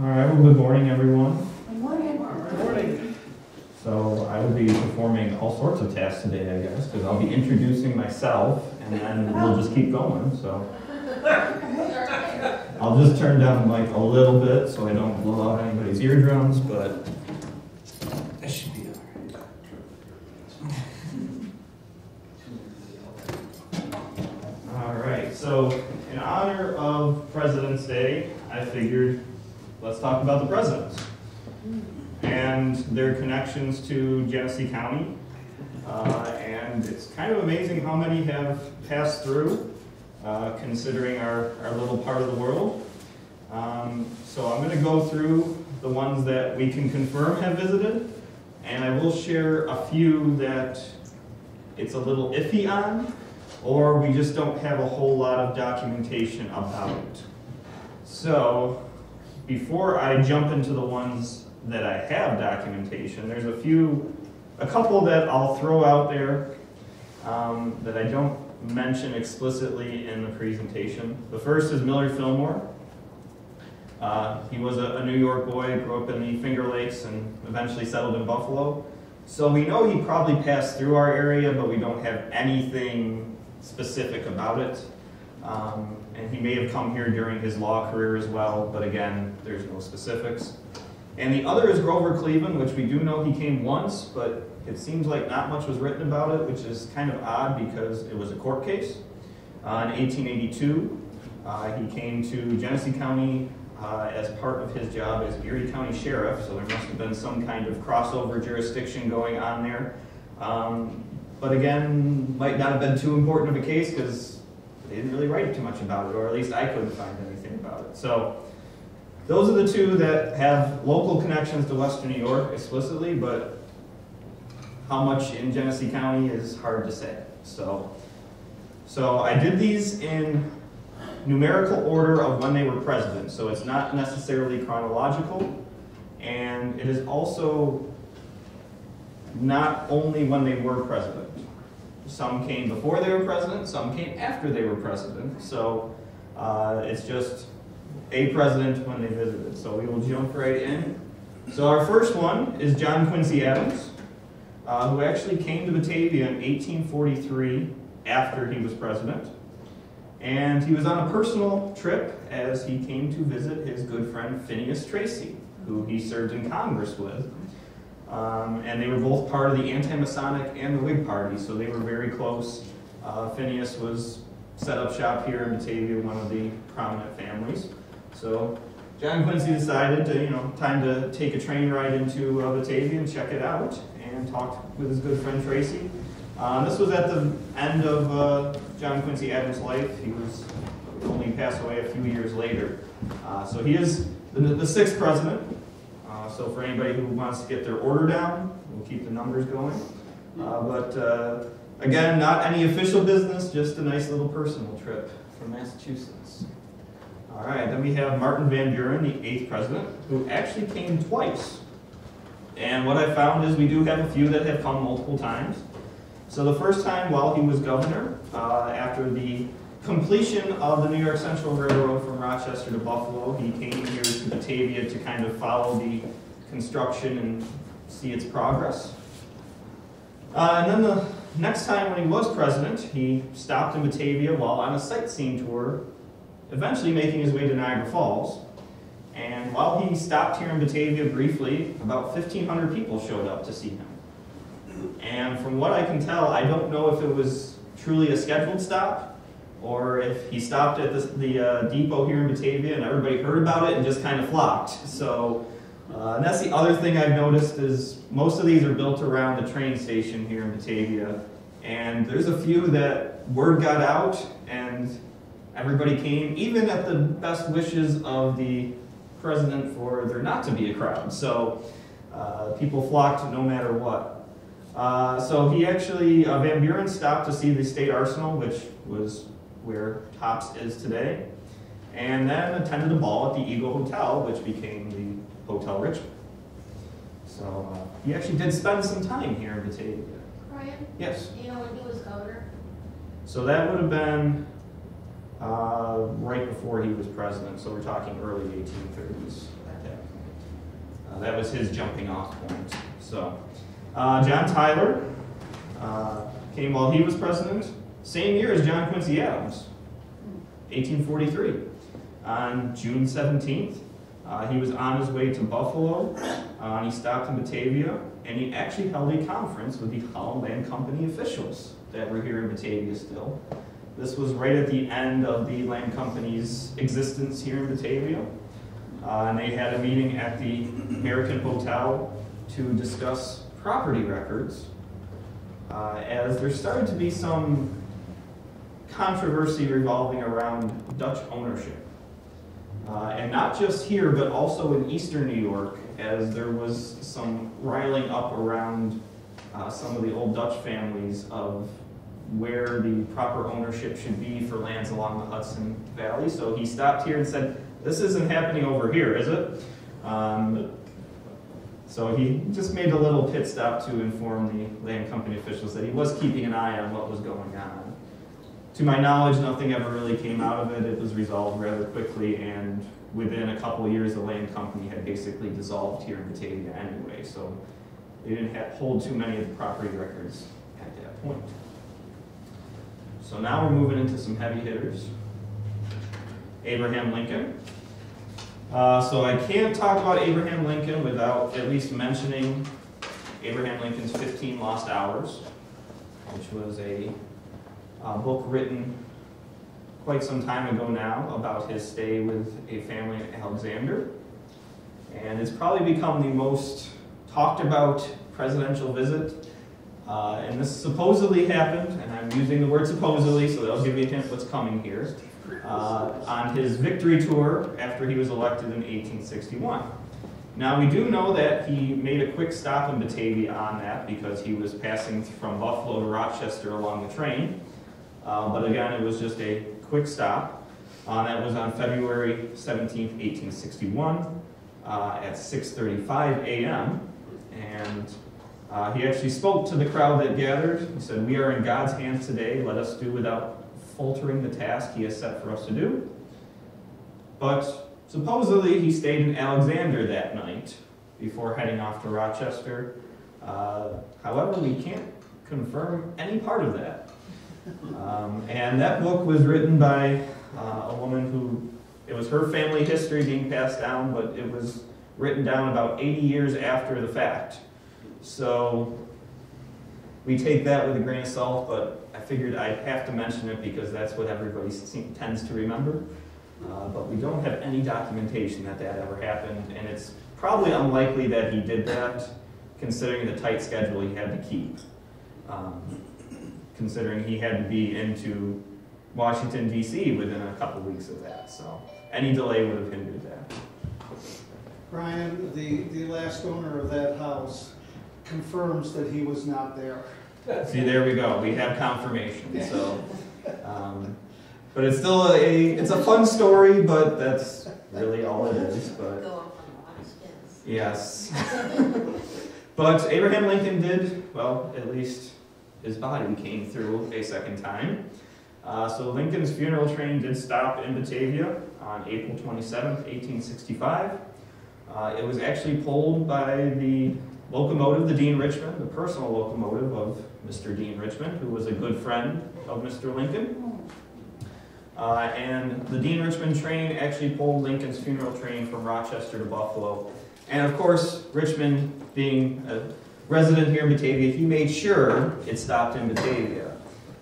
All right, well, good morning, everyone. Good morning. Good Morning. So I will be performing all sorts of tasks today, I guess, because I'll be introducing myself, and then we'll just keep going, so. I'll just turn down the mic a little bit so I don't blow out anybody's eardrums, but that should be all right. All right, so in honor of President's Day, I figured, let's talk about the presidents and their connections to Genesee County. Uh, and it's kind of amazing how many have passed through, uh, considering our, our little part of the world. Um, so I'm going to go through the ones that we can confirm have visited, and I will share a few that it's a little iffy on, or we just don't have a whole lot of documentation about. So before I jump into the ones that I have documentation, there's a few, a couple that I'll throw out there um, that I don't mention explicitly in the presentation. The first is Millard Fillmore. Uh, he was a, a New York boy, grew up in the Finger Lakes, and eventually settled in Buffalo. So we know he probably passed through our area, but we don't have anything specific about it. Um, and he may have come here during his law career as well, but again, there's no specifics. And the other is Grover Cleveland, which we do know he came once, but it seems like not much was written about it, which is kind of odd because it was a court case. Uh, in 1882, uh, he came to Genesee County uh, as part of his job as Erie County Sheriff, so there must have been some kind of crossover jurisdiction going on there. Um, but again, might not have been too important of a case because didn't really write too much about it, or at least I couldn't find anything about it. So those are the two that have local connections to Western New York explicitly, but how much in Genesee County is hard to say. So, so I did these in numerical order of when they were president, so it's not necessarily chronological, and it is also not only when they were president. Some came before they were president, some came after they were president, so uh, it's just a president when they visited. So we will jump right in. So our first one is John Quincy Adams, uh, who actually came to Batavia in 1843 after he was president. And he was on a personal trip as he came to visit his good friend Phineas Tracy, who he served in Congress with. Um, and they were both part of the anti-Masonic and the Whig Party, so they were very close. Uh, Phineas was set up shop here in Batavia, one of the prominent families. So John Quincy decided to, you know, time to take a train ride into uh, Batavia and check it out, and talked with his good friend Tracy. Uh, this was at the end of uh, John Quincy Adams' life. He was only passed away a few years later. Uh, so he is the, the sixth president. So for anybody who wants to get their order down, we'll keep the numbers going. Uh, but uh, again, not any official business, just a nice little personal trip from Massachusetts. All right, then we have Martin Van Buren, the eighth president, who actually came twice. And what I found is we do have a few that have come multiple times. So the first time while he was governor, uh, after the completion of the New York Central Railroad from Rochester to Buffalo, he came here to Batavia to kind of follow the construction and see its progress. Uh, and then the next time when he was president, he stopped in Batavia while on a sightseeing tour, eventually making his way to Niagara Falls. And while he stopped here in Batavia briefly, about 1,500 people showed up to see him. And from what I can tell, I don't know if it was truly a scheduled stop or if he stopped at the, the uh, depot here in Batavia and everybody heard about it and just kind of flocked. So, uh, and that's the other thing I've noticed is most of these are built around the train station here in Batavia. And there's a few that word got out and everybody came, even at the best wishes of the president for there not to be a crowd. So uh, people flocked no matter what. Uh, so he actually, uh, Van Buren stopped to see the state arsenal, which was where Tops is today, and then attended a ball at the Eagle Hotel, which became the Hotel Richmond. So uh, he actually did spend some time here in Batavia. Ryan, Yes. do you know when he was governor? So that would have been uh, right before he was president, so we're talking early 1830s at that Uh, that was his jumping off point. So, uh, John Tyler uh, came while he was president, same year as John Quincy Adams, 1843. On June 17th, uh, he was on his way to Buffalo, uh, and he stopped in Batavia, and he actually held a conference with the Holland Land Company officials that were here in Batavia still. This was right at the end of the land company's existence here in Batavia. Uh, and they had a meeting at the American Hotel to discuss property records, uh, as there started to be some controversy revolving around Dutch ownership. Uh, and not just here, but also in eastern New York, as there was some riling up around uh, some of the old Dutch families of where the proper ownership should be for lands along the Hudson Valley. So he stopped here and said, this isn't happening over here, is it? Um, so he just made a little pit stop to inform the land company officials that he was keeping an eye on what was going on. To my knowledge, nothing ever really came out of it. It was resolved rather quickly, and within a couple years, the land company had basically dissolved here in Batavia anyway. So they didn't have, hold too many of the property records at that point. So now we're moving into some heavy hitters. Abraham Lincoln. Uh, so I can't talk about Abraham Lincoln without at least mentioning Abraham Lincoln's 15 Lost Hours, which was a, uh, book written quite some time ago now about his stay with a family in Alexander. And it's probably become the most talked about presidential visit. Uh, and this supposedly happened, and I'm using the word supposedly, so that'll give you a hint what's coming here uh, on his victory tour after he was elected in 1861. Now, we do know that he made a quick stop in Batavia on that because he was passing from Buffalo to Rochester along the train. Uh, but again, it was just a quick stop. Uh, that was on February 17, 1861 uh, at 6.35 a.m. And uh, he actually spoke to the crowd that gathered. He said, we are in God's hands today. Let us do without faltering the task he has set for us to do. But supposedly he stayed in Alexander that night before heading off to Rochester. Uh, however, we can't confirm any part of that. Um, and that book was written by uh, a woman who, it was her family history being passed down, but it was written down about 80 years after the fact. So we take that with a grain of salt, but I figured I'd have to mention it because that's what everybody tends to remember. Uh, but we don't have any documentation that that ever happened, and it's probably unlikely that he did that, considering the tight schedule he had to keep. Um, considering he had to be into Washington, D.C. within a couple weeks of that. So any delay would have hindered that. Ryan, the, the last owner of that house confirms that he was not there. See, there we go. We have confirmation. So, um, but it's still a it's a fun story, but that's really all it is. But Go off on a lot of skins. yes, but Abraham Lincoln did well. At least his body came through a second time. Uh, so Lincoln's funeral train did stop in Batavia on April 27th, 1865. Uh, it was actually pulled by the locomotive, the Dean Richmond, the personal locomotive of Mr. Dean Richmond, who was a good friend of Mr. Lincoln. Uh, and the Dean Richmond train actually pulled Lincoln's funeral train from Rochester to Buffalo. And of course, Richmond, being a resident here in Batavia, he made sure it stopped in Batavia.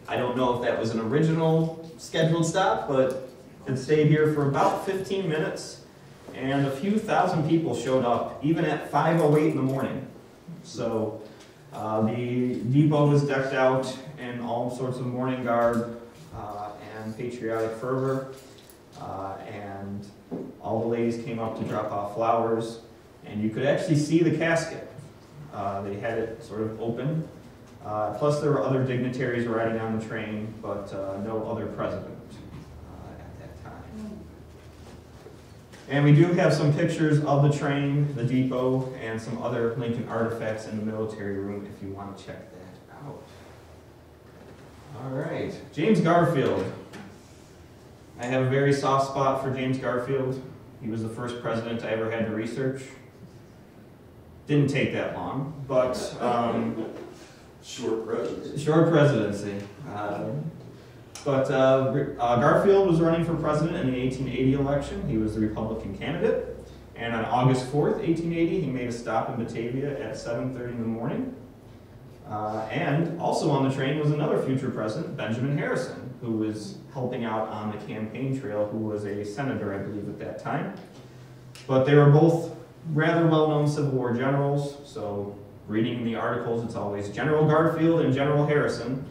I don't know if that was an original scheduled stop, but it stayed here for about 15 minutes, and a few thousand people showed up, even at 5.08 in the morning. So uh, the depot was decked out in all sorts of morning garb uh, and patriotic fervor, uh, and all the ladies came up to drop off flowers, and you could actually see the casket. Uh, they had it sort of open. Uh, plus, there were other dignitaries riding on the train, but uh, no other president uh, at that time. And we do have some pictures of the train, the depot, and some other Lincoln artifacts in the military room if you want to check that out. All right, James Garfield. I have a very soft spot for James Garfield. He was the first president I ever had to research. Didn't take that long, but um, Short presidency. short presidency. Uh, but uh, uh, Garfield was running for president in the 1880 election. He was the Republican candidate. And on August 4th, 1880, he made a stop in Batavia at 7:30 in the morning. Uh, and also on the train was another future president, Benjamin Harrison, who was helping out on the campaign trail, who was a senator, I believe, at that time. But they were both rather well-known Civil War generals, so reading the articles, it's always General Garfield and General Harrison,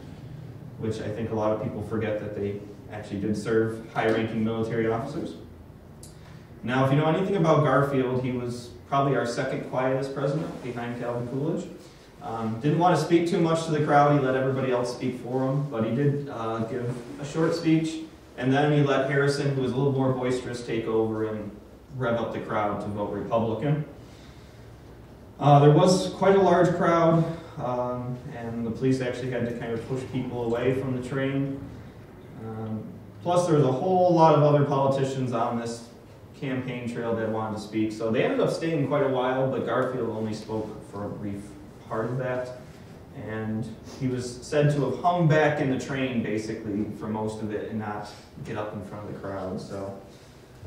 which I think a lot of people forget that they actually did serve high-ranking military officers. Now, if you know anything about Garfield, he was probably our second quietest president behind Calvin Coolidge. Um, didn't want to speak too much to the crowd. He let everybody else speak for him, but he did uh, give a short speech, and then he let Harrison, who was a little more boisterous, take over and rev up the crowd to vote Republican. Uh, there was quite a large crowd, um, and the police actually had to kind of push people away from the train. Um, plus, there was a whole lot of other politicians on this campaign trail that wanted to speak, so they ended up staying quite a while, but Garfield only spoke for a brief part of that. And he was said to have hung back in the train basically for most of it and not get up in front of the crowd. So,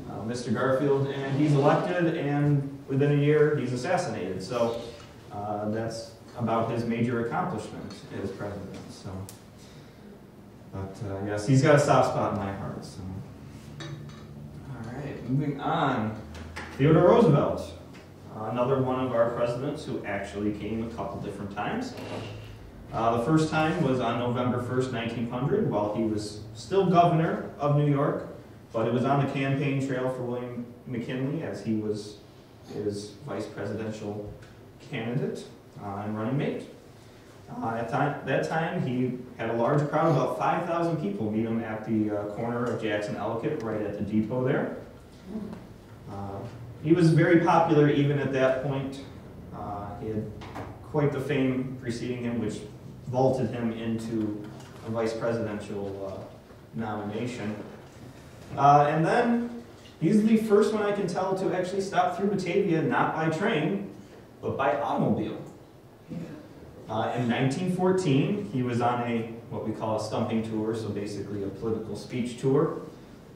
uh, Mr. Garfield, and he's elected, and within a year, he's assassinated. So, uh, that's about his major accomplishment as president. So, but uh, yes, he's got a soft spot in my heart. So, all right, moving on. Theodore Roosevelt, another one of our presidents who actually came a couple different times. Uh, the first time was on November 1st, 1900, while he was still governor of New York, but it was on the campaign trail for William McKinley as he was his vice presidential candidate uh, and running mate. Uh, at time, that time, he had a large crowd, about 5,000 people meet him at the uh, corner of Jackson Ellicott, right at the depot there. Uh, he was very popular even at that point. Uh, he had quite the fame preceding him, which vaulted him into a vice presidential uh, nomination. Uh, and then he's the first one I can tell to actually stop through Batavia, not by train, but by automobile. Uh, in 1914, he was on a what we call a stumping tour, so basically a political speech tour.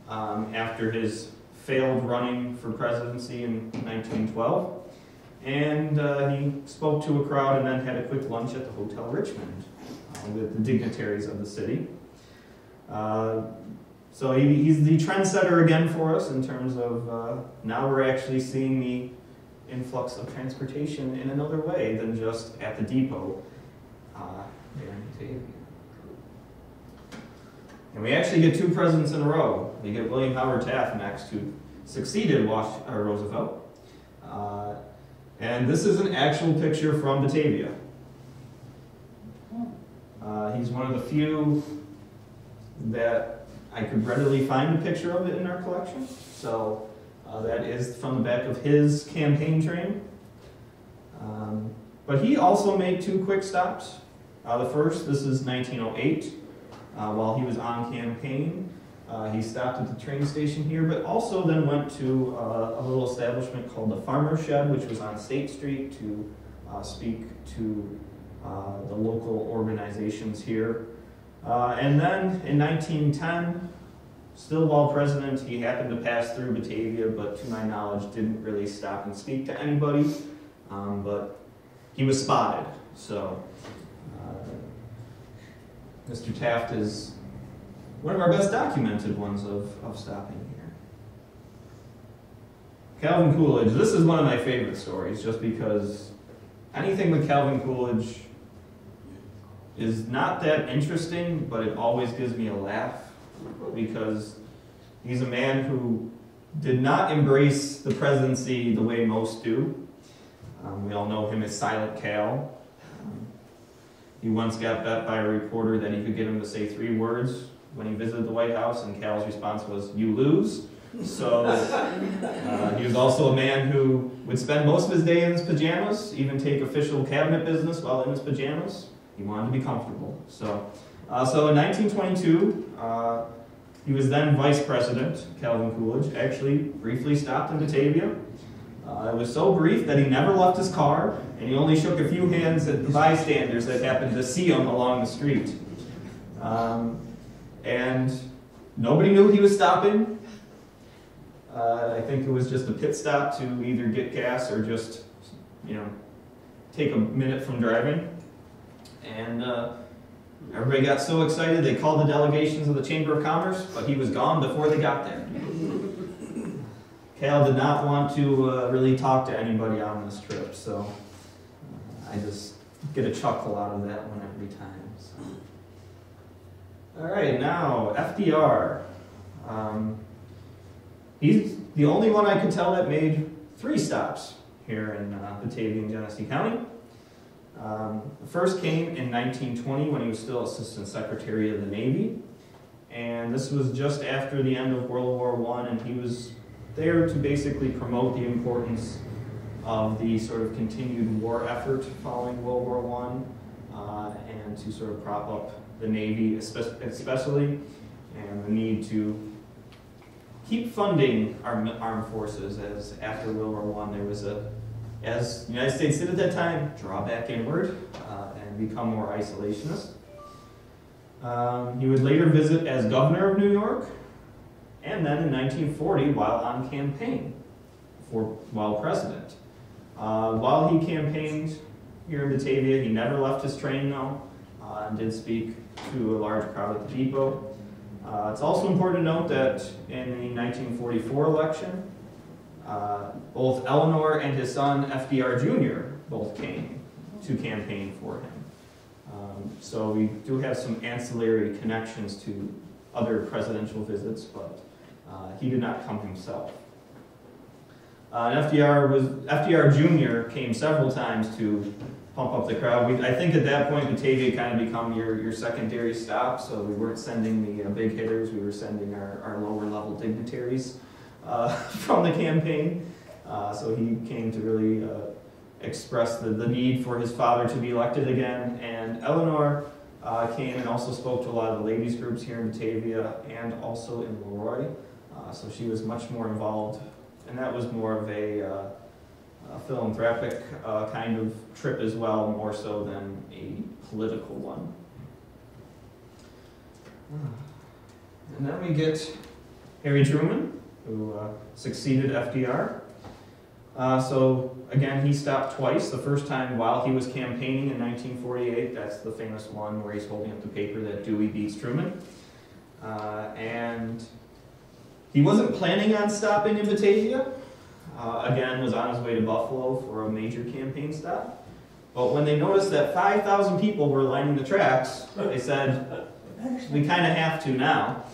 Um, after his failed running for presidency in 1912, and uh, he spoke to a crowd and then had a quick lunch at the Hotel Richmond uh, with the dignitaries of the city. Uh, so he, he's the trendsetter again for us in terms of uh, now we're actually seeing the influx of transportation in another way than just at the depot uh, there in Batavia. And we actually get two presidents in a row. We get William Howard Taft next, who succeeded Was- uh, Roosevelt. Uh, and this is an actual picture from Batavia. Uh, he's one of the few that I could readily find a picture of it in our collection. So uh, that is from the back of his campaign train. Um, but he also made two quick stops. Uh, the first, this is 1908, uh, while he was on campaign. Uh, he stopped at the train station here, but also then went to uh, a little establishment called the Farmer Shed, which was on State Street, to uh, speak to the local organizations here. Uh, and then in 1910, still while president, he happened to pass through Batavia, but to my knowledge, didn't really stop and speak to anybody. Um, but he was spotted, so uh, Mr. Taft is one of our best documented ones of, of stopping here. Calvin Coolidge, this is one of my favorite stories just because anything with Calvin Coolidge is not that interesting, but it always gives me a laugh because he's a man who did not embrace the presidency the way most do. Um, we all know him as Silent Cal. Um, he once got bet by a reporter that he could get him to say three words when he visited the White House, and Cal's response was, You lose. So uh, he was also a man who would spend most of his day in his pajamas, even take official cabinet business while in his pajamas. He wanted to be comfortable. So, uh, so in 1922, uh, he was then vice president, Calvin Coolidge, actually briefly stopped in Batavia. Uh, it was so brief that he never left his car, and he only shook a few hands at the bystanders that happened to see him along the street. Um, and nobody knew he was stopping. Uh, I think it was just a pit stop to either get gas or just, you know, take a minute from driving. And uh, everybody got so excited they called the delegations of the Chamber of Commerce, but he was gone before they got there. Cal did not want to uh, really talk to anybody on this trip, so uh, I just get a chuckle out of that one every time. So. All right, now FDR. Um, he's the only one I can tell that made three stops here in uh, Batavia and Genesee County. Um, the first came in 1920 when he was still Assistant Secretary of the Navy. And this was just after the end of World War I, and he was there to basically promote the importance of the sort of continued war effort following World War I, uh, and to sort of prop up the Navy especially, and the need to keep funding our armed forces as after World War I there was a, as the United States did at that time, draw back inward uh, and become more isolationist. Um, he would later visit as governor of New York, and then in 1940 while on campaign for while president. Uh, while he campaigned here in Batavia, he never left his train though, uh, and did speak to a large crowd at the depot. Uh, it's also important to note that in the 1944 election, uh, both Eleanor and his son FDR Jr. both came to campaign for him. Um, so we do have some ancillary connections to other presidential visits, but uh, he did not come himself. Uh, FDR was FDR Jr. came several times to pump up the crowd. We, I think at that point, Batavia kind of become your, your secondary stop, so we weren't sending the uh, big hitters, we were sending our, our lower level dignitaries uh, from the campaign. Uh, so he came to really uh, express the, the need for his father to be elected again. And Eleanor uh, came and also spoke to a lot of the ladies' groups here in Batavia and also in Leroy. So she was much more involved, and that was more of a a philanthropic uh, kind of trip as well, more so than a political one. And then we get Harry Truman, who uh, succeeded FDR. Uh, so again, he stopped twice. The first time while he was campaigning in 1948, that's the famous one where he's holding up the paper that Dewey beats Truman. Uh, and he wasn't planning on stopping in Batavia. Uh, again, was on his way to Buffalo for a major campaign stop. But when they noticed that 5,000 people were lining the tracks, they said, we kind of have to now.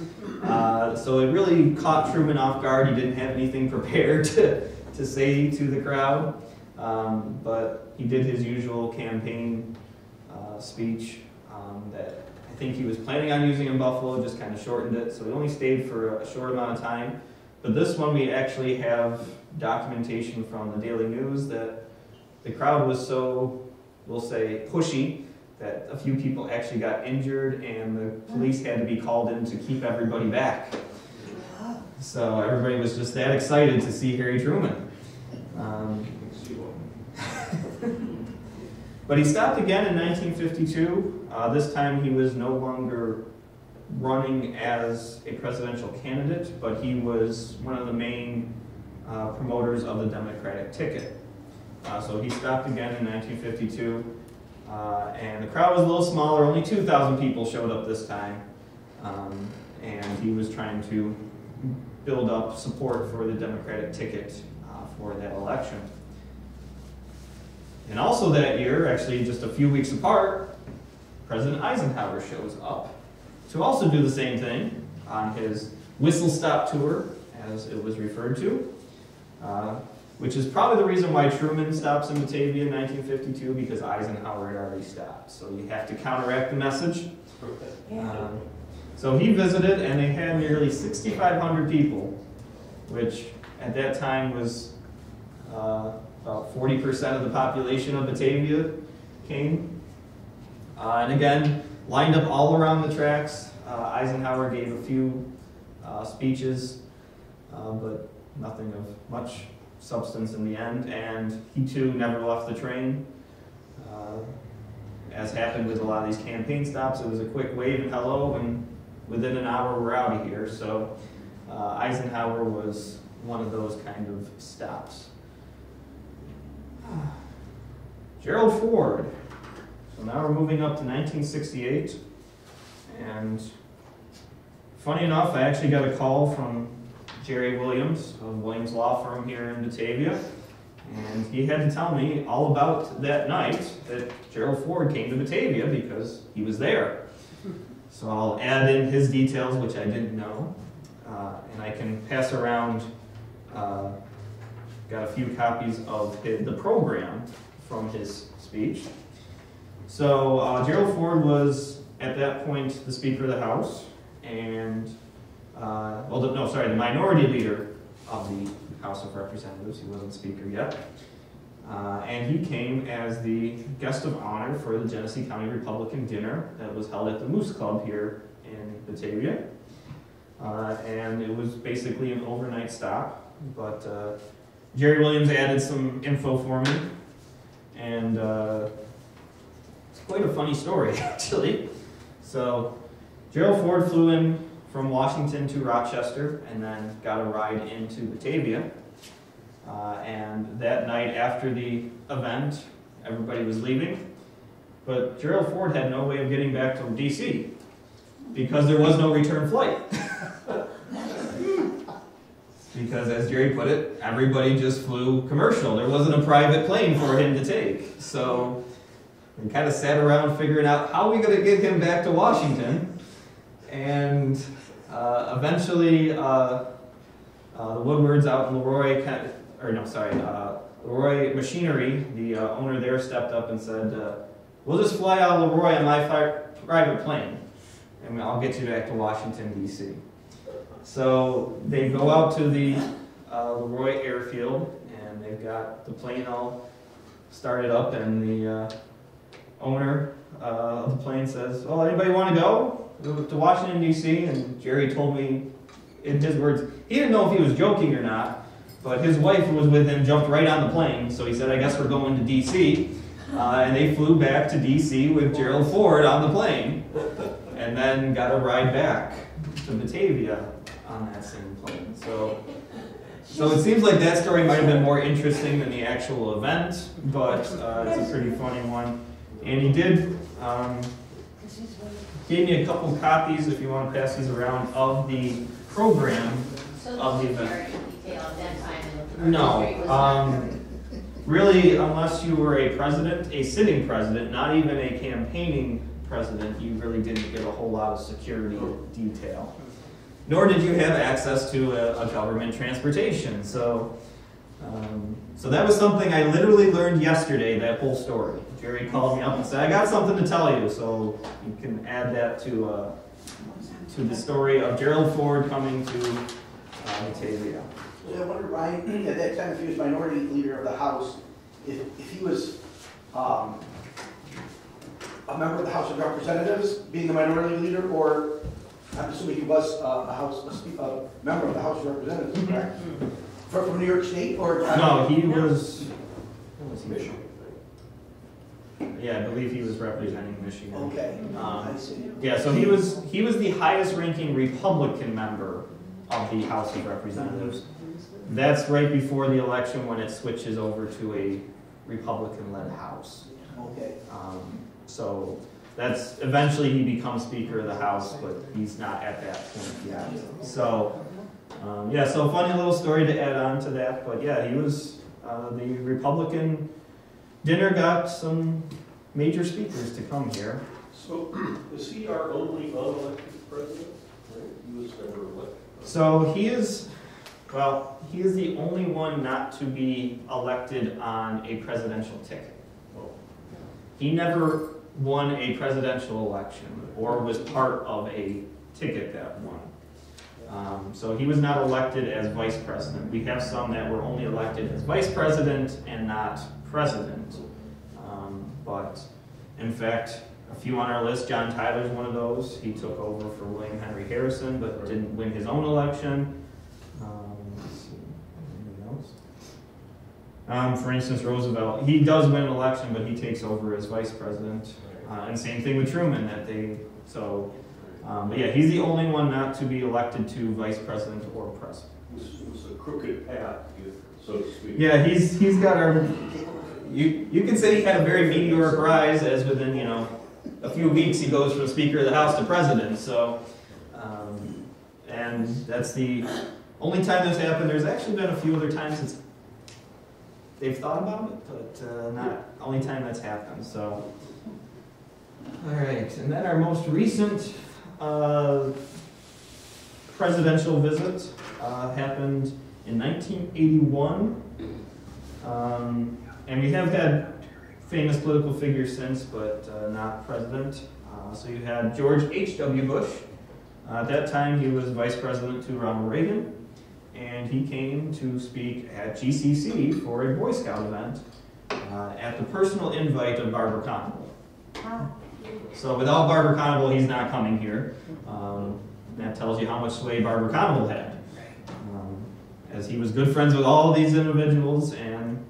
Uh, so it really caught Truman off guard. He didn't have anything prepared to, to say to the crowd. Um, but he did his usual campaign uh, speech um, that I think he was planning on using in Buffalo, just kind of shortened it. So he only stayed for a short amount of time. But this one we actually have documentation from the Daily News that the crowd was so, we'll say, pushy that a few people actually got injured and the police had to be called in to keep everybody back. So everybody was just that excited to see Harry Truman. Um, but he stopped again in 1952. Uh, this time he was no longer running as a presidential candidate, but he was one of the main uh, promoters of the Democratic ticket. Uh, so he stopped again in 1952, uh, and the crowd was a little smaller. Only 2,000 people showed up this time, um, and he was trying to build up support for the Democratic ticket uh, for that election. And also that year, actually just a few weeks apart, President Eisenhower shows up to also do the same thing on his whistle stop tour, as it was referred to, uh, which is probably the reason why Truman stops in Batavia in 1952 because Eisenhower had already stopped. So you have to counteract the message. Um, so he visited, and they had nearly 6,500 people, which at that time was uh, about 40% of the population of Batavia came. Uh, and again, lined up all around the tracks. Uh, Eisenhower gave a few uh, speeches, uh, but nothing of much substance in the end, and he too never left the train. Uh, as happened with a lot of these campaign stops, it was a quick wave and hello, and within an hour we're out of here. So uh, Eisenhower was one of those kind of stops. Gerald Ford. So now we're moving up to 1968, and funny enough, I actually got a call from Jerry Williams of Williams Law Firm here in Batavia. And he had to tell me all about that night that Gerald Ford came to Batavia because he was there. So I'll add in his details, which I didn't know, uh, and I can pass around. Uh, got a few copies of his, the program from his speech. So uh, Gerald Ford was at that point the Speaker of the House, and uh, well, the, no, sorry, the Minority Leader of the House of Representatives. He wasn't Speaker yet. Uh, and he came as the guest of honor for the Genesee County Republican dinner that was held at the Moose Club here in Batavia. Uh, and it was basically an overnight stop, but uh, Jerry Williams added some info for me, and uh, it's quite a funny story, actually. So, Gerald Ford flew in from Washington to Rochester and then got a ride into Batavia. Uh, and that night after the event, everybody was leaving. But Gerald Ford had no way of getting back to DC because there was no return flight. because, as Jerry put it, everybody just flew commercial. There wasn't a private plane for him to take. So we kind of sat around figuring out how are we going to get him back to Washington. And uh, eventually, uh, uh, the Woodwards out in Leroy, kind of- or no, sorry, uh, Leroy Machinery, the uh, owner there stepped up and said, "We'll just fly out of Leroy on my private plane, and I'll get you back to Washington D.C." So they go out to the Leroy airfield, and they've got the plane all started up, and the owner uh, of the plane says, "Well, anybody want to go to Washington D.C.?" And Jerry told me, in his words, he didn't know if he was joking or not, but his wife who was with him jumped right on the plane. So he said, "I guess we're going to D.C." Uh, and they flew back to D.C. with Gerald Ford on the plane, and then got a ride back to Batavia on that same plane. So. So it seems like that story might have been more interesting than the actual event, but uh, it's a pretty funny one. And he did um, gave me a couple copies, if you want to pass these around, of the program. Social Of the event. detail that time. and No, Street was not- um, really, unless you were a president, a sitting president, not even a campaigning president, you really didn't get a whole lot of security detail. Nor did you have access to a, a government transportation. So, um, so that was something I literally learned yesterday. That whole story. Jerry called me up and said, "I got something to tell you." So you can add that to uh, to the story of Gerald Ford coming to uh, Batavia. So I wonder, Ryan, at that time, if he was minority leader of the House, if, if he was, um, a member of the House of Representatives, being the minority leader, or, I'm assuming he was uh, a House, a a member of the House of Representatives, correct? From, from New York State, or? No, he was. what was he? Yeah, I believe he was representing Michigan. Okay, Um, I see. Yeah, so he was he was the highest ranking Republican member of the House of Representatives. That's right before the election when it switches over to a Republican-led House. Okay. Um, so that's eventually he becomes Speaker of the House, but he's not at that point yet. So um, yeah, so funny little story to add on to that, but yeah, he was uh, the Republican dinner got some major speakers to come here. So is he our only unelected president? Right? He was never elected. So he is, well, he is the only one not to be elected on a presidential ticket. Oh. He never won a presidential election or was part of a ticket that won. Um, so he was not elected as vice president. We have some that were only elected as vice president and not president. Um, but in fact, a few on our list, John Tyler's one of those. He took over for William Henry Harrison, but didn't win his own election. Um, else? Um, for instance, Roosevelt, he does win an election, but he takes over as vice president. Uh, and same thing with Truman, that they, so, um, but yeah, he's the only one not to be elected to vice president or president. This was a crooked path, so to speak. Yeah, he's, he's got our, you, you can say he had a very meteoric rise as within, you know, a few weeks he goes from Speaker of the House to President, so, um, and that's the only time that's happened. There's actually been a few other times it's, they've thought about it, but, uh, not, only time that's happened, so. All right, and then our most recent, uh, presidential visit, uh, happened in 1981. Um, and we have had famous political figures since, but uh, not president. Uh, so you had George H.W. Bush. Uh, at that time, he was vice president to Ronald Reagan, and he came to speak at GCC for a Boy Scout event uh, at the personal invite of Barber Conable. So without Barber Conable, he's not coming here. Um, that tells you how much sway Barber Conable had. Um, as he was good friends with all these individuals, and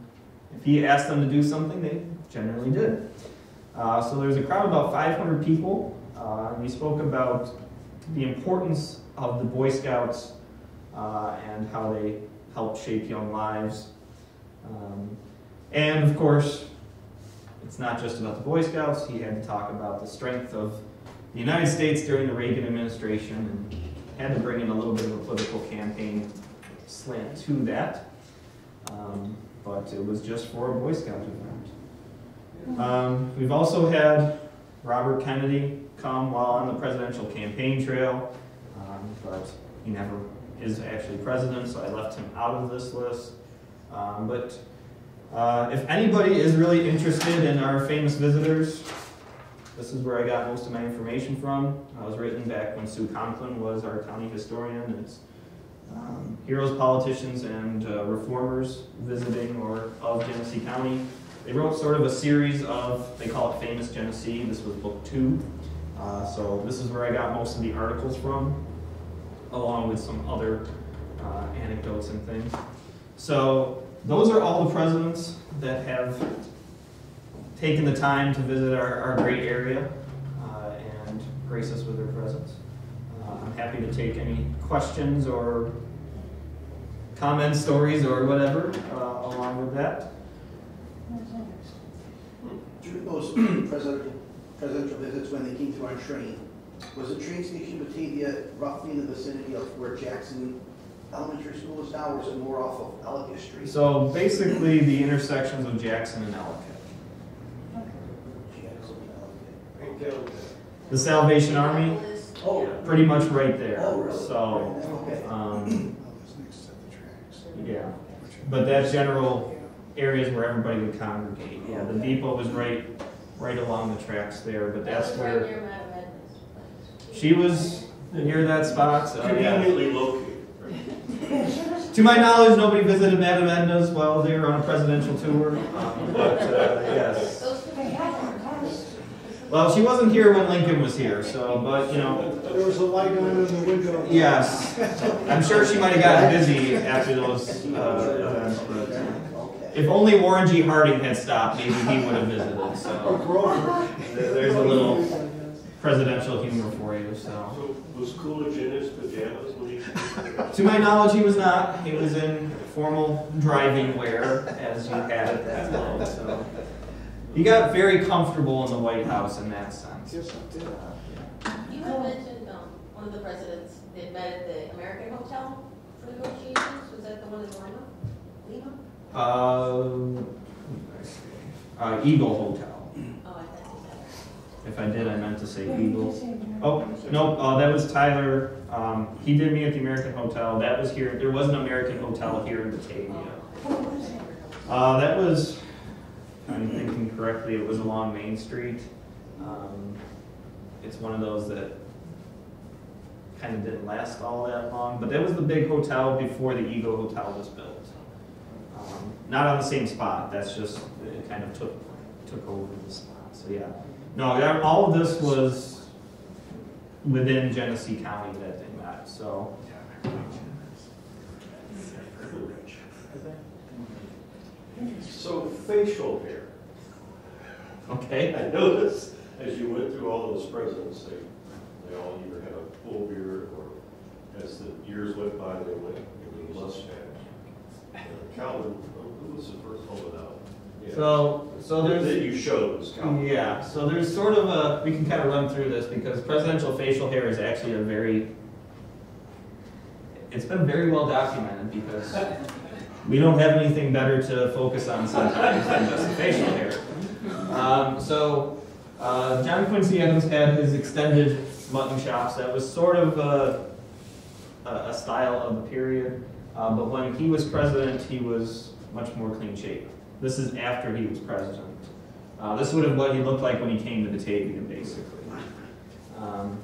if he asked them to do something, they generally did. Uh, so there was a crowd of about 500 people. Uh, we spoke about the importance of the Boy Scouts uh, and how they help shape young lives. Um, and of course, it's not just about the Boy Scouts. He had to talk about the strength of the United States during the Reagan administration and had to bring in a little bit of a political campaign slant to that. Um, but it was just for a Boy Scout event. Um, we've also had Robert Kennedy come while on the presidential campaign trail, um, but he never is actually president, so I left him out of this list. Um, but uh, if anybody is really interested in our famous visitors, this is where I got most of my information from. I was written back when Sue Conklin was our county historian. It's um, heroes, politicians, and uh, reformers visiting or of Genesee County. They wrote sort of a series of, they call it Famous Genesee. This was book two. Uh, so this is where I got most of the articles from, along with some other uh, anecdotes and things. So those are all the presidents that have taken the time to visit our, our great area uh, and grace us with their presence. Uh, I'm happy to take any questions or comments, stories, or whatever uh, along with that. During those presidential, presidential visits, when they came through on train, was the train station Batavia roughly in the vicinity of where Jackson Elementary School is now, or is it more off of Ellicott Street? So basically, the intersections of Jackson and Ellicott. Jackson, Ellicott. Right down there. The Salvation Army, Oh, pretty much right there. Oh, really? So, Okay. um, Oh, it's next to the tracks. yeah. But that general areas where everybody would congregate. Yeah, the depot was right, right along the tracks there, but that's where Near Madam Edmonds. she was near that spot. So, yeah. Conveniently located, right? To my knowledge, nobody visited Madam Edna's while they were on a presidential tour. Um, but uh, yes. Those could be houses. Well, she wasn't here when Lincoln was here, so but you know, There was a light on in the window. yes. I'm sure she might have gotten busy after those uh, events, but Okay. if only Warren G. Harding had stopped, maybe he would have visited. So there's a little presidential humor for you. So. So was Coolidge in his pajamas when he? To my knowledge, he was not. He was in formal driving wear, as you had at that time. So he got very comfortable in the White House in that sense. Yes, I did. You had mentioned, um, one of the presidents, they met at the American Hotel for negotiations, was that the one in Lima? Lima? Uh, uh, Eagle Hotel. Oh, I thought you said If I did, I meant to say Eagles. Oh no, uh, that was Tyler. Um, he did me at the American Hotel. That was here. There was an American Hotel here in Batavia. Uh, that was, I'm thinking correctly, it was along Main Street. Um, it's one of those that kind of didn't last all that long, but that was the big hotel before the Eagle Hotel was built. Um, not on the same spot, that's just, it kind of took, took over the spot, so yeah. No, all of this was within Genesee County that they met, so. So facial hair. Okay? I noticed as you went through all those presidents, they, they all either had a full beard or as the years went by, they went with a mustache. Uh, Calvin, who was the first one without? So, so there's. That you showed was Calvin. Yeah, so there's sort of a, we can kind of run through this because presidential facial hair is actually a very, it's been very well documented because we don't have anything better to focus on sometimes than just facial hair. Um, so, uh, John Quincy Adams had his extended mutton chops. That was sort of a, a, a style of the period. Uh, but when he was president, he was much more clean shaven. This is after he was president. Uh, this would have what he looked like when he came to Batavia, basically. Um,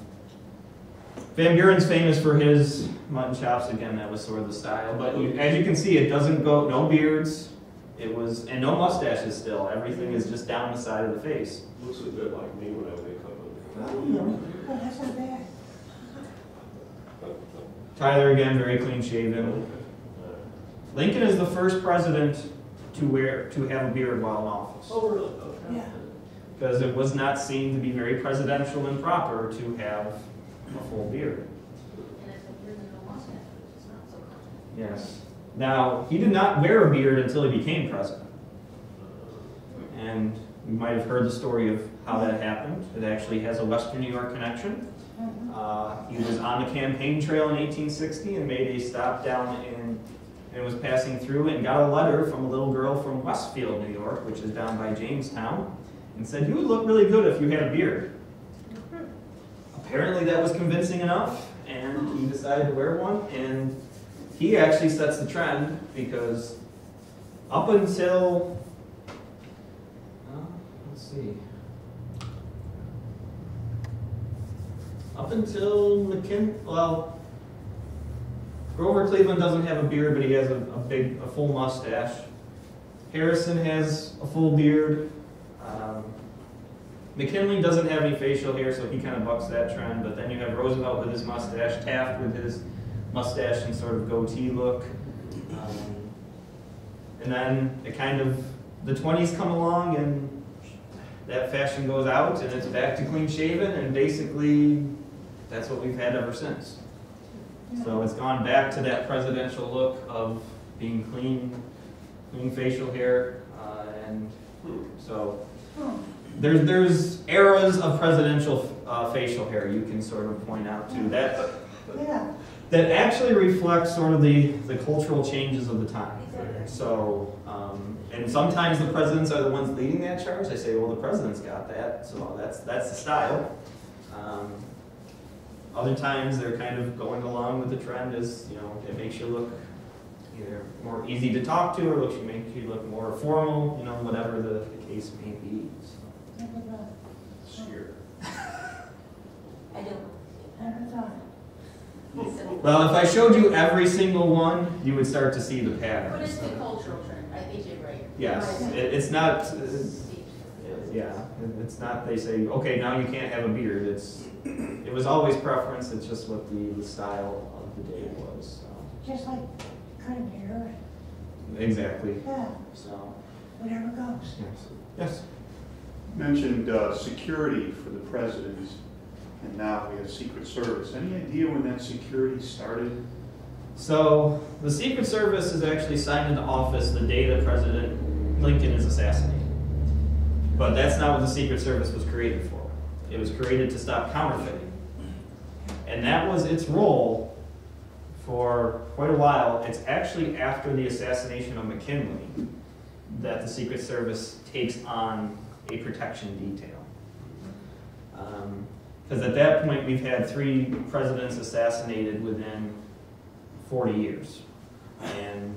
Van Buren's famous for his mutton chops. Again, that was sort of the style. But as you can see, it doesn't go no beards. It was and no mustaches. Still, everything is just down the side of the face. Looks a bit like me when I wake up. Oh, in the no, oh, that's not bad. Tyler again, very clean shaven. Lincoln is the first president to wear to have a beard while in office. Oh, really? Okay. Yeah. because it was not seen to be very presidential and proper to have a full beard. And I said, here's a no mustache, which is not so common. Yes. Now, he did not wear a beard until he became president. And you might have heard the story of how that happened. It actually has a Western New York connection. Mhm. Uh, he was on the campaign trail in 1860 and made a stop down in, and was passing through and got a letter from a little girl from Westfield, New York, which is down by Jamestown, and said, You would look really good if you had a beard. Apparently, that was convincing enough, and he decided to wear one, and he actually sets the trend because up until, uh, let's see. Up until McKin, well, Grover Cleveland doesn't have a beard, but he has a, a big, a full mustache. Harrison has a full beard. Um, McKinley doesn't have any facial hair, so he kind of bucks that trend. But then you have Roosevelt with his mustache, Taft with his mustache and sort of goatee look. Um, and then it kind of, the 20s come along and that fashion goes out and it's back to clean shaven and basically that's what we've had ever since. So it's gone back to that presidential look of being clean, clean facial hair, uh, and so there's there's eras of presidential uh, facial hair you can sort of point out to that Yeah, that actually reflects sort of the the cultural changes of the time. So, um, and sometimes the presidents are the ones leading that charge. They say, well, the president's got that, so that's that's the style. Um, other times they're kind of going along with the trend as, you know, it makes you look either more easy to talk to or looks you make you look more formal, you know, whatever the, the case may be. So. never thought, Scared. I don't. never thought. Well, if I showed you every single one, you would start to see the But pattern. it's the cultural trend, I think you're right. Yes, Right. it, it's not. it's- Yeah, it's not, they say, okay, now you can't have a beard, it's, it was always preference, it's just what the, the style of the day was, so. Just like cutting hair, Exactly, yeah, so, whatever goes. yes. Yes. Mentioned uh, security for the president, and now we have Secret Service. Any idea when that security started? So, the Secret Service is actually signed into office the day that President Lincoln is assassinated. But that's not what the Secret Service was created for. It was created to stop counterfeiting. And that was its role for quite a while. It's actually after the assassination of McKinley that the Secret Service takes on a protection detail. Um, because at that point, we've had three presidents assassinated within 40 years. And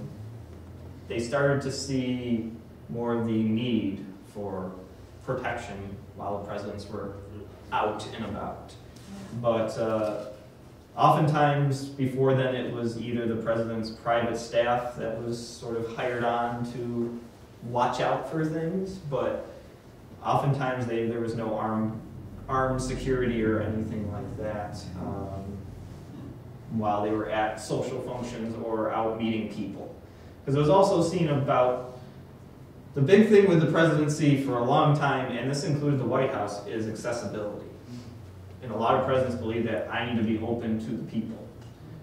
they started to see more of the need for protection while the presidents were out and about. But uh, oftentimes before then, it was either the president's private staff that was sort of hired on to watch out for things, but oftentimes they, there was no armed, armed security or anything like that. Um, while they were at social functions or out meeting people. Because it was also seen about the big thing with the presidency for a long time, and this included the White House, is accessibility. And a lot of presidents believe that I need to be open to the people.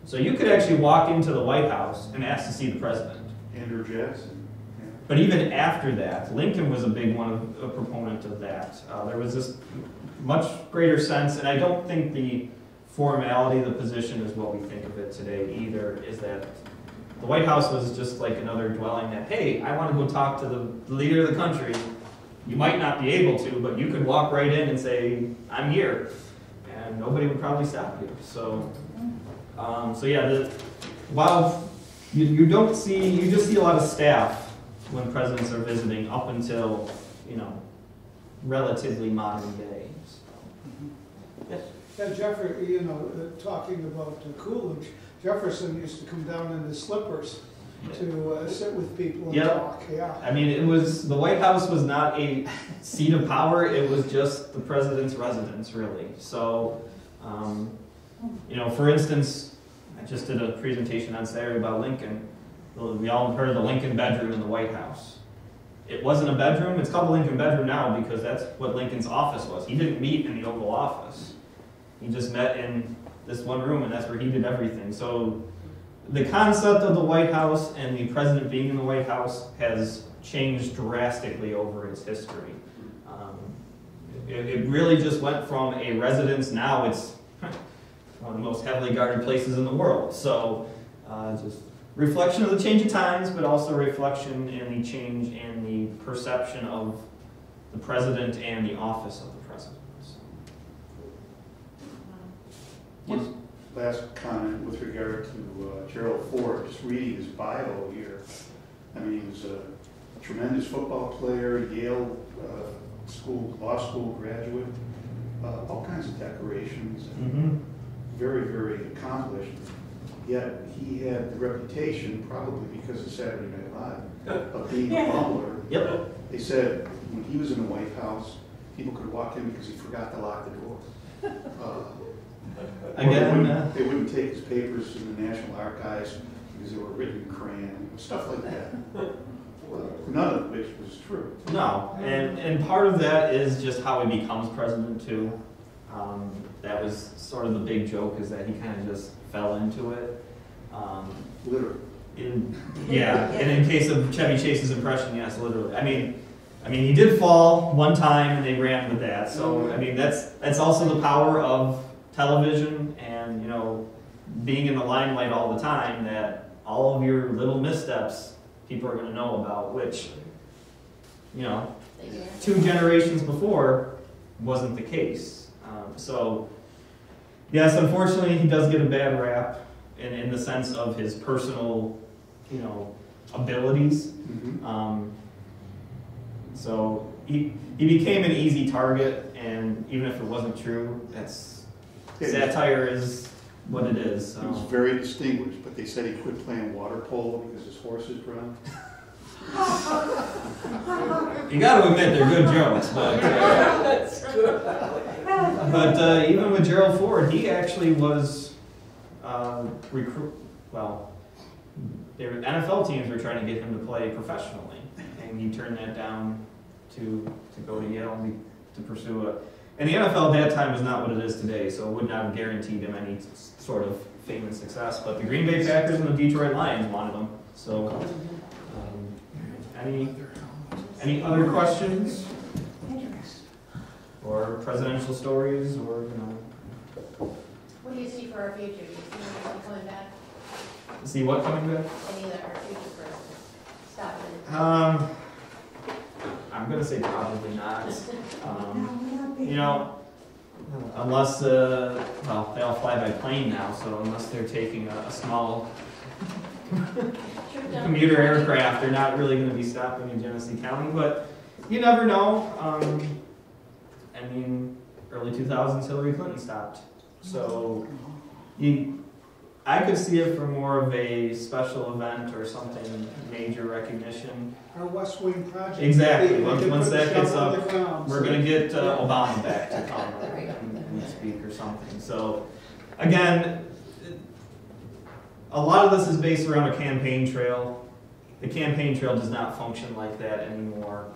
So you could actually walk into the White House and ask to see the president. Andrew Jackson. yeah. But even after that, Lincoln was a big one, of- a proponent of that. Uh, there was this much greater sense, and I don't think the formality of the position is what we think of it today either, is that the White House was just like another dwelling that, hey, I want to go talk to the leader of the country. You might not be able to, but you could walk right in and say, I'm here. And nobody would probably stop you. So, um, so yeah, the, while you, you don't see, you just see a lot of staff when presidents are visiting up until, you know, relatively modern day. Yes. Yeah, Jeffrey, you know, uh, talking about uh, Coolidge, Jefferson used to come down in his slippers to uh, sit with people and Yep. talk, yeah. I mean, it was, the White House was not a seat of power, it was just the president's residence, really. So, um, you know, for instance, I just did a presentation on Saturday about Lincoln. We all heard of the Lincoln bedroom in the White House. It wasn't a bedroom, it's called the Lincoln bedroom now because that's what Lincoln's office was. He didn't meet in the Oval Office. He just met in this one room and that's where he did everything. So the concept of the White House and the president being in the White House has changed drastically over its history. Um, it, it really just went from a residence, now it's one of the most heavily guarded places in the world. So, uh, just reflection of the change of times, but also reflection in the change in the perception of the president and the office of the president. So. One last comment with regard to uh, Gerald Ford, just reading his bio here. I mean, he was a tremendous football player, Yale uh, School, law school graduate, uh, all kinds of decorations, Mm-hmm. very, very accomplished. Yet he had the reputation, probably because of Saturday Night Live, of being a bumbler. Yep. They said when he was in the White House, people could walk in because he forgot to lock the door. Uh, or they Again, wouldn't- uh, They wouldn't take his papers to the National Archives because they were written in crayon, stuff like that. Well, None of which was true. No, and, and part of that is just how he becomes president too. Um, that was sort of the big joke is that he kind of just fell into it. Um, Literally. in, yeah, and in case of Chevy Chase's impression, yes, literally. I mean, I mean, he did fall one time and they ran with that. So, I mean, that's, that's also the power of television and, you know, being in the limelight all the time that all of your little missteps people are going to know about, which, you know, two generations before wasn't the case. Um, so, yes, unfortunately, he does get a bad rap in, in the sense of his personal, you know, abilities. Um, so he, he became an easy target, and even if it wasn't true, that's satire is what it is. He was So. very distinguished, but they said he quit playing water polo because his horse horses drowned. You got to admit they're good jokes, but. But uh, even with Gerald Ford, he actually was uh, recruit. Well, their NFL teams were trying to get him to play professionally, and he turned that down to to go to Yale to pursue a. And the NFL at that time was not what it is today, so it would not have guaranteed him any sort of fame and success. But the Green Bay Packers and the Detroit Lions wanted him. So, um, any any other questions? Or presidential stories, or, you know, What do you see for our future? Do you see anyone coming back? see what coming back? Any of our future presidents? Stop it. Um, I'm gonna say probably not. Um, No, we're not big. you know, unless, uh, well, they all fly by plane now, so unless they're taking a, a small commuter aircraft, they're not really gonna be stopping in Genesee County, but you never know. Um, I mean, early two thousands, Hillary Clinton stopped, so you, I could see it for more of a special event or something, major recognition. Our West Wing project. Exactly. They- they Once- could once put a that gets shovel in up, the ground, We're so- gonna get uh, Obama back to come There we go. and, and speak or something. So, again, a lot of this is based around a campaign trail. the campaign trail does not function like that anymore.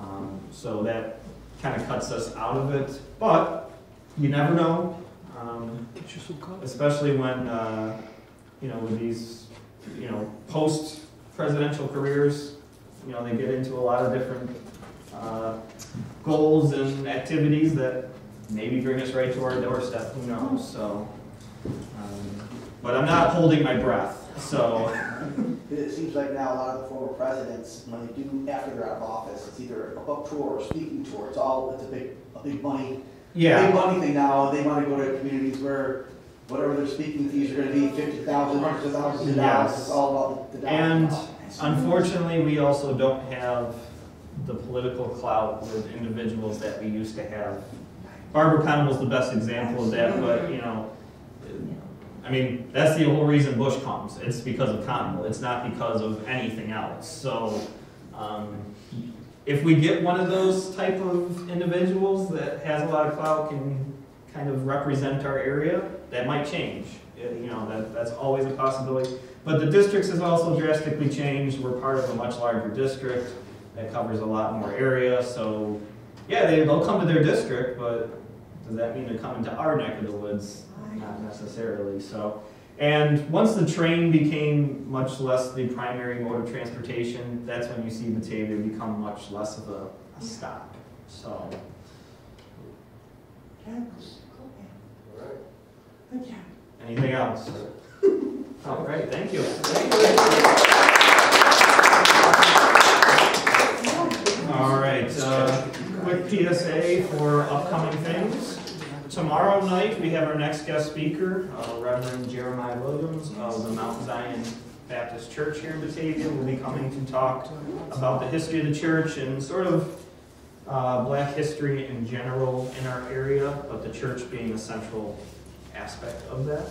Um, so that kind of cuts us out of it, but you never know. Um, Get you some coffee. especially when, uh, you know, with these, you know, post-presidential careers, you know, they get into a lot of different uh, goals and activities that maybe bring us right to our doorstep, who knows, so. um, But I'm not holding my breath, so, It seems like now a lot of the former presidents, when they do, after they're out of office, it's either a book tour or a speaking tour. It's all, it's a big, a big money, big yeah. money thing now. They want to go to communities where whatever their speaking fees are going to be, fifty thousand, hundreds of thousands of dollars. Yes. It's all about the dollars. And unfortunately, we also don't have the political clout with individuals that we used to have. Barber Conable's the best example of that, but, you know, I mean, that's the whole reason Bush comes. It's because of Connell. It's not because of anything else. So, um, if we get one of those type of individuals that has a lot of clout, can kind of represent our area, that might change. It- You know, that, that's always a possibility. But the districts has also drastically changed. We're part of a much larger district that covers a lot more area. So, yeah, they, they'll come to their district, but does that mean they're coming to our neck of the woods? Not necessarily, so. And once the train became much less the primary mode of transportation, that's when you see Batavia become much less of a, a stop, so. Anything else? All right, thank you. All right, uh, quick PSA for upcoming things. Tomorrow night, we have our next guest speaker, uh, Reverend Jeremiah Williams of the Mount Zion Baptist Church here in Batavia. Will be coming to talk about the history of the church and sort of uh, black history in general in our area, but the church being a central aspect of that.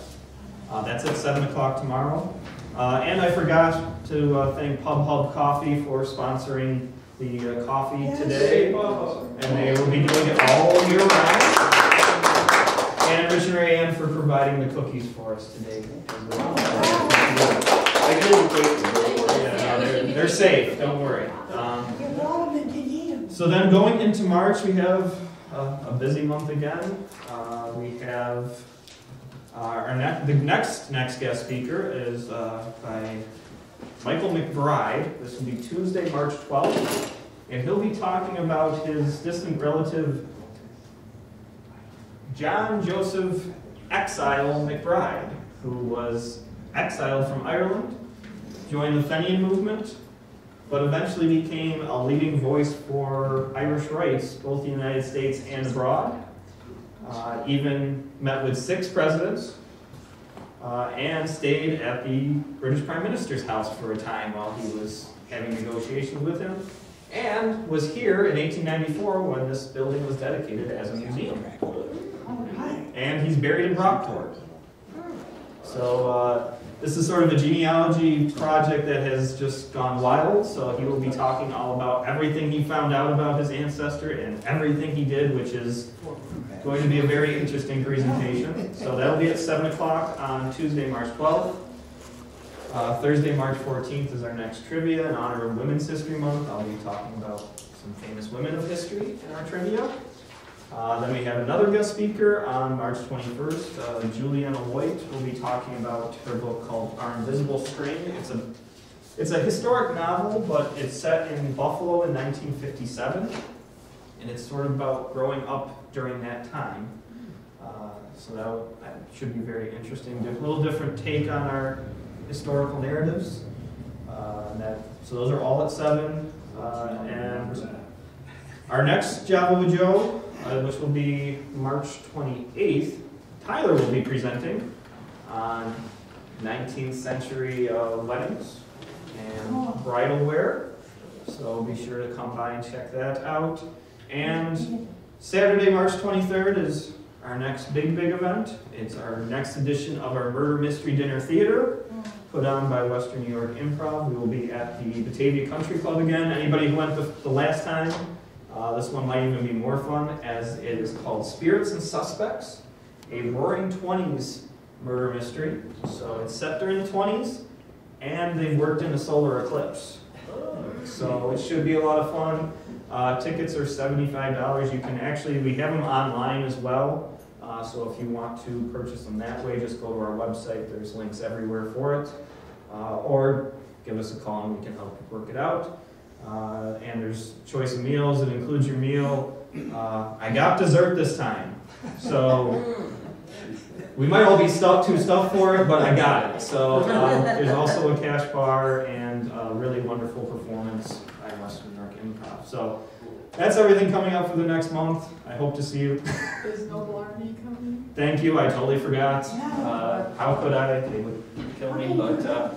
Uh, that's at 7 o'clock tomorrow. Uh, and I forgot to uh, thank Pub Hub Coffee for sponsoring the uh, coffee Yes. today. And they will be doing it all year round. And Rich and Ray Ann for providing the cookies for us today. I didn't take them. Yeah, they're, they're safe, don't worry. Um, You brought them and you eat them. so then going into March, we have a, a busy month again. Uh, we have uh, our next, the next next guest speaker is uh, by Michael McBride. This will be Tuesday, March 12th, and he'll be talking about his distant relative, John Joseph Exile McBride, who was exiled from Ireland, joined the Fenian movement, but eventually became a leading voice for Irish rights, both in the United States and abroad. Uh, even met with six presidents uh, and stayed at the British Prime Minister's house for a time while he was having negotiations with him, and was here in 1894 when this building was dedicated as a museum. And he's buried in Brockport. So uh, this is sort of a genealogy project that has just gone wild. So he will be talking all about everything he found out about his ancestor and everything he did, which is going to be a very interesting presentation. So that'll be at 7 o'clock on Tuesday, March 12th. Uh, Thursday, March 14th is our next trivia in honor of Women's History Month. I'll be talking about some famous women of history in our trivia. Uh, then we have another guest speaker on March 21st. Uh, Juliana White will be talking about her book called Our Invisible String. It's a it's a historic novel, but it's set in Buffalo in 1957, and it's sort of about growing up during that time. Uh, so that, that should be very interesting. A little different take on our historical narratives. Uh, and that, so those are all at seven. Uh, and our next Java with Joe, uh, which will be March 28th, Tyler will be presenting on 19th century uh, weddings and bridal wear. So be sure to come by and check that out. And Saturday, March 23rd is our next big, big event. It's our next edition of our Murder Mystery Dinner Theater, put on by Western New York Improv. We will be at the Batavia Country Club again. Anybody who went the, the last time, uh, this one might even be more fun, as it is called Spirits and Suspects, a Roaring Twenties murder mystery. So it's set during the 20s, and they've worked in a solar eclipse. So it should be a lot of fun. Uh, tickets are seventy-five dollars. You can actually, we have them online as well. Uh, so if you want to purchase them that way, just go to our website. There's links everywhere for it. Uh, or give us a call and we can help work it out. Uh, and there's choice of meals. It includes your meal. Uh, I got dessert this time. So we might all be stuck too stuffed for it, but I got it. So um, there's also a cash bar and a really wonderful performance by Western York Improv. So that's everything coming up for the next month. I hope to see you. Is No Blarney coming? Thank you. I totally forgot. Uh, how could I? They would kill me. But uh,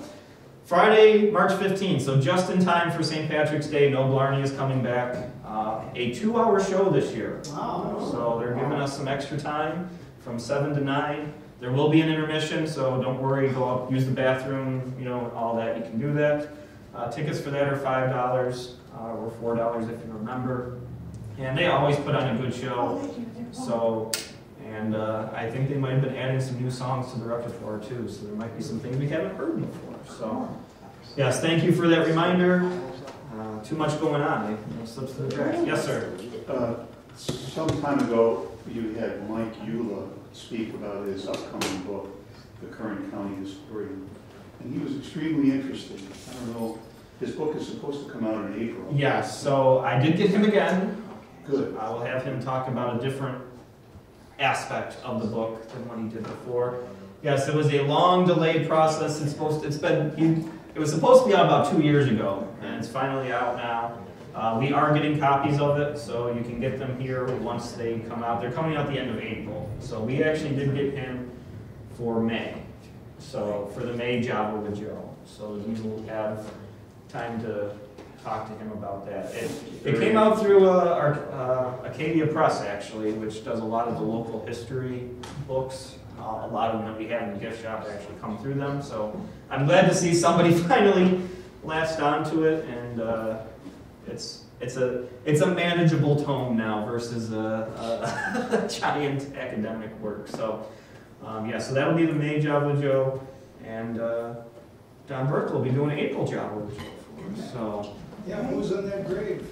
Friday, March 15th, so just in time for St. Patrick's Day, No Blarney is coming back. Uh, a two-hour show this year. Wow. So they're giving us some extra time from seven to nine. There will be an intermission, so don't worry, go up, use the bathroom, you know, all that, you can do that. Uh, tickets for that are five dollars, uh, or four dollars if you remember. And they always put on a good Oh, show, thank you. They're fun. so, and, uh, I think they might have been adding some new songs to the repertoire too, so there might be some things we haven't heard before, so. Yes, thank you for that reminder. Uh, too much going on, it slips through the cracks. Yes, sir. Uh, Some time ago, you had Mike Eula speak about his upcoming book, The Current County Historian. And he was extremely interesting. I don't know, his book is supposed to come out in April. Yes, so I did get him again. Good. I will have him talk about a different aspect of the book than what he did before. Yes, it was a long delayed process. It's supposed, it's been, it was supposed to be out about two years ago, and it's finally out now. Uh, we are getting copies of it, so you can get them here once they come out. They're coming out the end of April. So we actually did get him for May. So for the May Java with Joe. So you will have time to talk to him about that. It, it came out through uh, our uh, Arcadia Press, actually, which does a lot of the local history books. Uh, a lot of them that we have in the gift shop actually come through them. So I'm glad to see somebody finally latched onto it, and uh, it's it's a it's a manageable tome now versus a, a giant academic work. So um, yeah, so that'll be the May Java with Joe, and uh, Don Burke will be doing an April Java with Joe for us. So. Yeah, who's in that grave?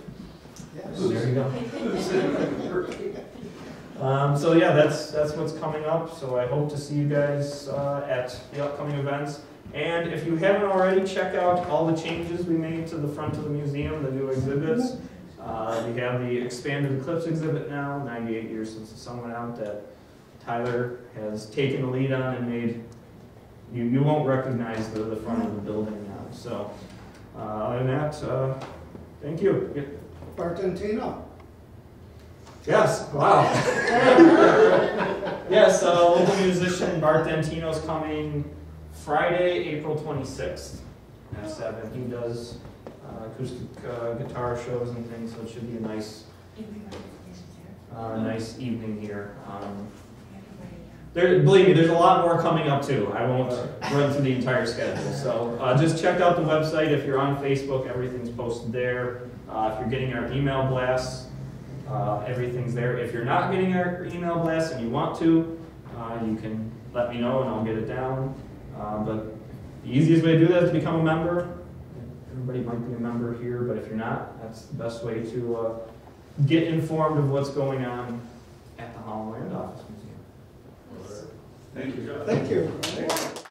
Yes. There you go. Um, so yeah, that's that's what's coming up. So I hope to see you guys uh, at the upcoming events. And if you haven't already, check out all the changes we made to the front of the museum, the new exhibits. Uh, we have the expanded Eclipse exhibit now, 98 years since the sun went out, that Tyler has taken the lead on and made. You, you won't recognize the, the front of the building now. So uh, other than that, uh, thank you. Yeah. Bart Dentino. Yes, wow. yes, uh, local musician Bart Dentino's coming Friday, April 26th at 7. He does uh, acoustic uh, guitar shows and things, so it should be a nice, uh, nice evening here. Um, there, believe me, there's a lot more coming up too. I won't run through the entire schedule. So uh, just check out the website. If you're on Facebook, everything's posted there. Uh, if you're getting our email blasts, uh, everything's there. If you're not getting our email blasts and you want to, uh, you can let me know and I'll get it down. Uh, but the easiest way to do that is to become a member. Everybody might be a member here, but if you're not, that's the best way to uh, get informed of what's going on at the Holland Land Office Museum. Thank you. Thank you.